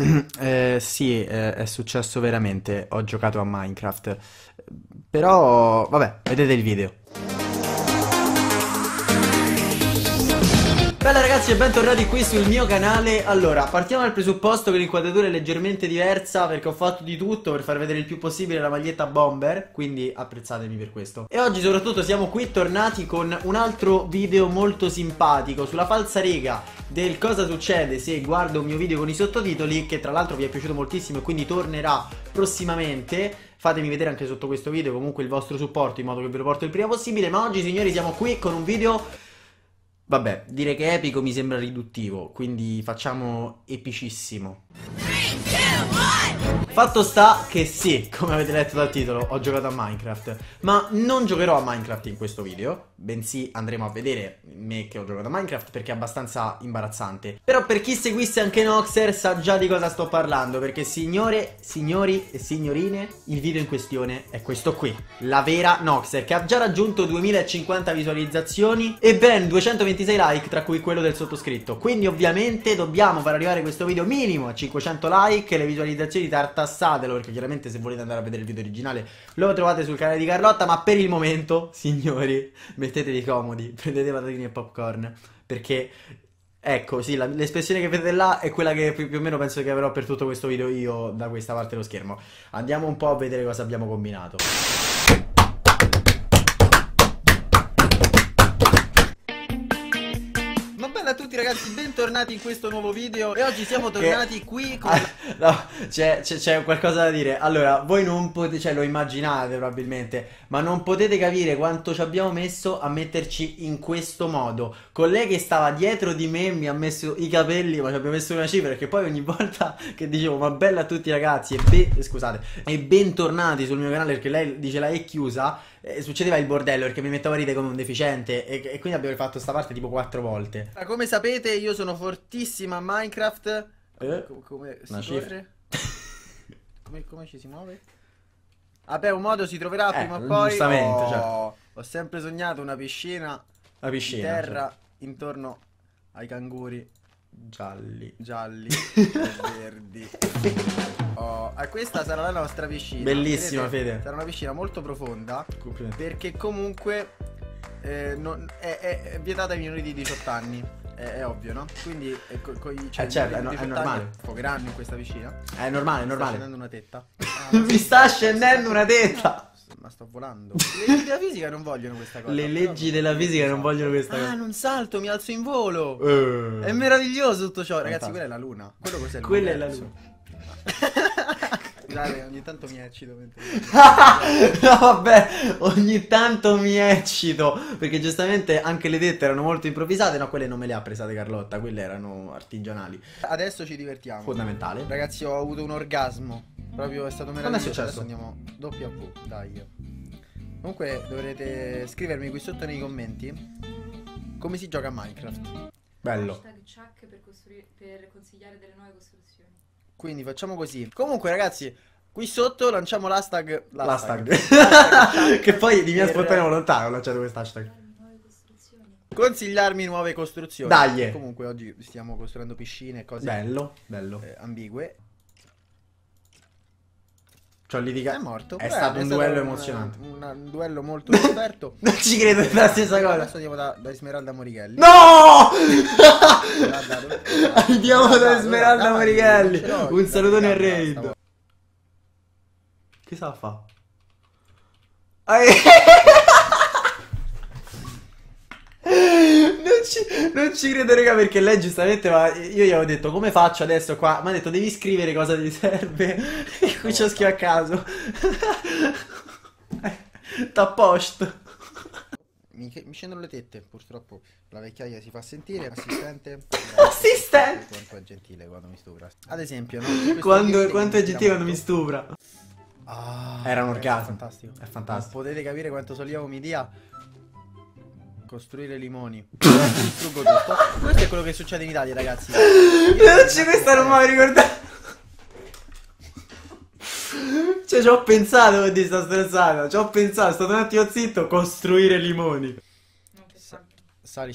Eh, sì, eh, è successo veramente. Ho giocato a Minecraft. Però, vabbè, vedete il video. Bella ragazzi e bentornati qui sul mio canale. Allora, partiamo dal presupposto che l'inquadratura è leggermente diversa Perché ho fatto di tutto per far vedere il più possibile la maglietta bomber Quindi apprezzatemi per questo. E oggi soprattutto siamo qui tornati con un altro video molto simpatico Sulla falsa riga del cosa succede se guardo un mio video con i sottotitoli Che tra l'altro vi è piaciuto moltissimo e quindi tornerà prossimamente. Fatemi vedere anche sotto questo video comunque il vostro supporto in modo che ve lo porto il prima possibile. Ma oggi signori siamo qui con un video Vabbè, dire che epico mi sembra riduttivo, quindi facciamo epicissimo. Fatto sta che sì, come avete letto dal titolo, ho giocato a Minecraft, ma non giocherò a Minecraft in questo video, bensì andremo a vedere me che ho giocato a Minecraft perché è abbastanza imbarazzante. Però per chi seguisse anche Noxer sa già di cosa sto parlando, perché signore, signori e signorine, il video in questione è questo qui, la vera Noxer, che ha già raggiunto 2050 visualizzazioni e ben 226 like, tra cui quello del sottoscritto. Quindi ovviamente dobbiamo far arrivare questo video minimo a 500 like, le visualizzazioni tartate tassatelo perché chiaramente se volete andare a vedere il video originale lo trovate sul canale di Carlotta, ma per il momento, signori, mettetevi comodi, prendete patatine e popcorn perché Ecco, sì, l'espressione che vedete là è quella che più, più, o meno penso che avrò per tutto questo video io da questa parte dello schermo. Andiamo un po' a vedere cosa abbiamo combinato. Ragazzi, bentornati in questo nuovo video E oggi siamo tornati che... qui con... Ah, no, c'è, qualcosa da dire Allora, voi non potete, cioè lo immaginate probabilmente Ma non potete capire quanto ci abbiamo messo a metterci in questo modo Con lei che stava dietro di me mi ha messo i capelli Ma ci abbiamo messo una cifra Perché poi ogni volta che dicevo ma bella a tutti ragazzi E be... scusate E bentornati sul mio canale perché lei dice la è chiusa eh, succedeva il bordello perché mi mettevo a ridere come un deficiente e, e quindi abbiamo fatto sta parte tipo quattro volte. Ma come sapete io sono fortissima a Minecraft. Eh? Come, come si corre? come, come, ci si muove? Vabbè, un modo si troverà eh, prima o poi. Giustamente, oh, certo. Ho sempre sognato una piscina, una piscina di terra certo. intorno ai canguri gialli, gialli e verdi. Oh, questa sarà la nostra piscina. Bellissima, Vedete? Fede. Sarà una piscina molto profonda. Perché comunque eh, non, è, è, vietata ai minori di 18 anni. È, è ovvio, no? Quindi eh, co, co, cioè, eh certo, è, no, è normale. Fogheranno in questa piscina. È normale, è normale. Sta scendendo una tetta. Ah, Mi sta scendendo una tetta ma sto volando. Le leggi della fisica non vogliono questa cosa. Le leggi della fisica non vogliono questa cosa. Ah, non salto, mi alzo in volo. Uh. È meraviglioso tutto ciò. Ragazzi, quella è la luna. Quello cos'è Quella è la luna. Scusate, ogni tanto mi eccito mentre... no, vabbè, ogni tanto mi eccito. Perché giustamente anche le dette erano molto improvvisate. No, quelle non me le ha presate Carlotta, quelle erano artigianali. Adesso ci divertiamo. Fondamentale. Ragazzi, ho avuto un orgasmo. Proprio è stato meraviglioso. Quando è successo? Adesso andiamo W, dai. Comunque dovrete scrivermi qui sotto nei commenti come si gioca a Minecraft. Bello. Per, per consigliare delle nuove costruzioni. Quindi facciamo così. Comunque ragazzi, Qui sotto lanciamo l'hashtag. L'hashtag. che poi di mia spontanea volontà ho lanciato questo hashtag. Consigliarmi nuove costruzioni. Dai. Comunque oggi stiamo costruendo piscine e cose. Bello, bello. Eh, ambigue. Cioè, litiga... È morto. È Beh, stato un duello un, emozionante. Un, un, duello molto esperto. non ci credo, è la stessa cosa. Adesso andiamo da, da Esmeralda Morighelli. No! andiamo da Esmeralda Morighelli. Un salutone a Raid. Che sa fa? non, ci, non ci credo, raga, perché lei giustamente ma io gli avevo detto come faccio adesso qua. Mi ha detto devi scrivere cosa ti serve. E qui ci ho scritto a caso. T'apposto. Mi, mi scendono le tette, purtroppo la vecchiaia si fa sentire. Assistente. Assistente! Quanto è gentile quando mi stupra. Ad esempio, no? Quando, quanto è gentile quando mi stupra. Ah, Era un orgasmo. È fantastico. È fantastico. Non potete capire quanto sollievo mi dia costruire limoni. Distruggo tutto. Questo è quello che succede in Italia, ragazzi. Io questa non mi avevo ricordato. Cioè, ci ho pensato di sta stressata. Ci ho pensato, è stato un attimo zitto. Costruire limoni. Sa sali,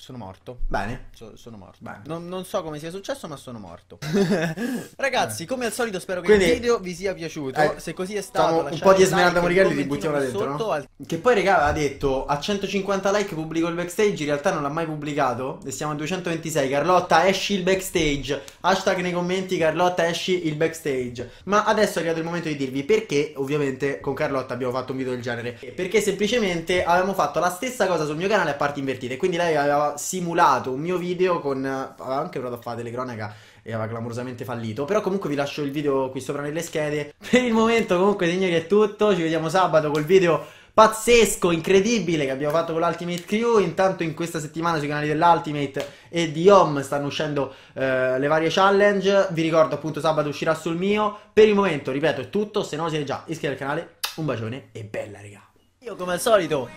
sono morto. Bene. So- sono morto. Bene. Non, non so come sia successo, ma sono morto. Ragazzi, come al solito, spero che Quindi- il video vi sia piaciuto. Eh, Se così è stato, un po' di Esmeralda like, Morichelli, un ti buttiamo là dentro, no? al- Che poi, raga, aveva detto a 150 like pubblico il backstage. In realtà non l'ha mai pubblicato. E siamo a 226. Carlotta, esci il backstage. Hashtag nei commenti, Carlotta, esci il backstage. Ma adesso è arrivato il momento di dirvi perché, ovviamente, con Carlotta abbiamo fatto un video del genere. Perché semplicemente avevamo fatto la stessa cosa sul mio canale a parti invertite. Quindi lei aveva simulato un mio video con. Aveva anche provato a fare telecronaca e aveva clamorosamente fallito. Però comunque vi lascio il video qui sopra nelle schede. Per il momento, comunque, signori, è tutto. Ci vediamo sabato col video pazzesco, incredibile che abbiamo fatto con l'Ultimate Crew. Intanto in questa settimana sui canali dell'Ultimate e di Home stanno uscendo eh, le varie challenge. Vi ricordo appunto sabato uscirà sul mio. Per il momento, ripeto, è tutto. Se no siete già iscritti al canale, un bacione e bella raga. Io come al solito,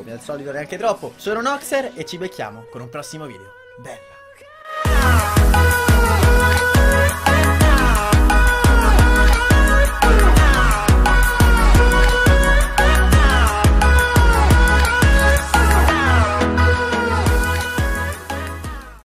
come al solito neanche troppo, sono Noxer e ci becchiamo con un prossimo video. Bella.